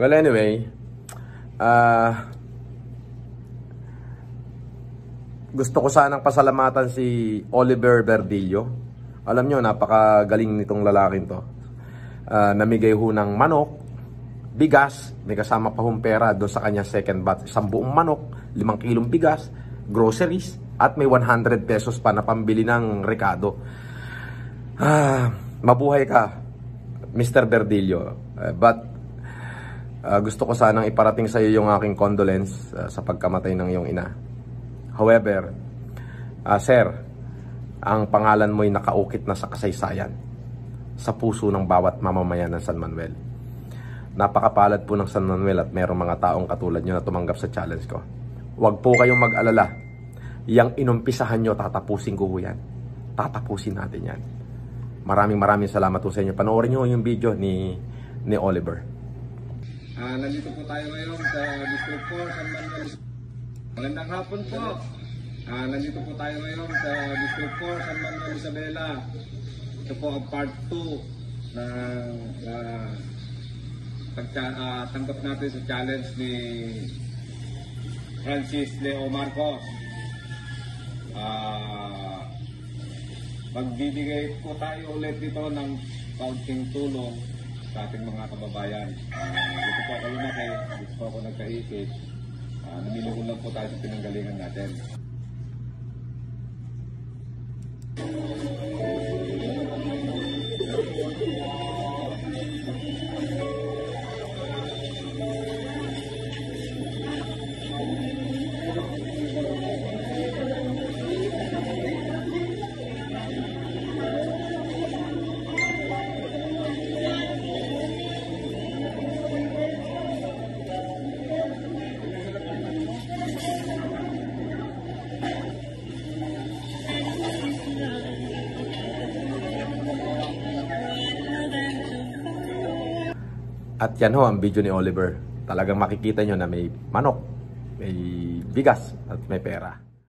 Well, anyway, ah gusto ko sanang pasalamatan si Oliver Verdillo. Alam nyo, napakagaling nitong lalaking to. Ah, namigay ho ng manok, bigas, may kasama pa hong pera doon sa kanya second batch. Isang buong manok, limang kilong bigas, groceries, at may 100 pesos pa na pambili ng rekado. Ah, mabuhay ka, Mr. Verdillo. Uh, but uh, gusto ko sanang iparating sa iyo yung aking condolence uh, sa pagkamatay ng iyong ina. However, uh, sir, ang pangalan mo'y nakaukit na sa kasaysayan sa puso ng bawat mamamayan ng San Manuel. Napakapalad po ng San Manuel at mayroong mga taong katulad nyo na tumanggap sa challenge ko. Huwag po kayong mag-alala. Yang inumpisahan nyo, tatapusin ko yan. Tatapusin natin yan. Maraming maraming salamat po sa inyo. Panoorin nyo yung video ni, ni Oliver. Ah, nandito po tayo ngayon sa District 4, San Manuel. Magandang hapon po. Ah, nandito po tayo ngayon sa District 4, San Manuel Isabela. Ito po ang part 2 na uh, tanggap natin sa challenge ni Francis Leo Marcos. Ah, magbibigay po tayo ulit dito ng kaunting tulong sa ating mga kababayan. Uh, dito po ako lumaki, dito po ako nagkaisip. Uh, namiluhon lang po tayo sa pinanggalingan natin. At yan ho ang video ni Oliver. Talagang makikita nyo na may manok, may bigas at may pera.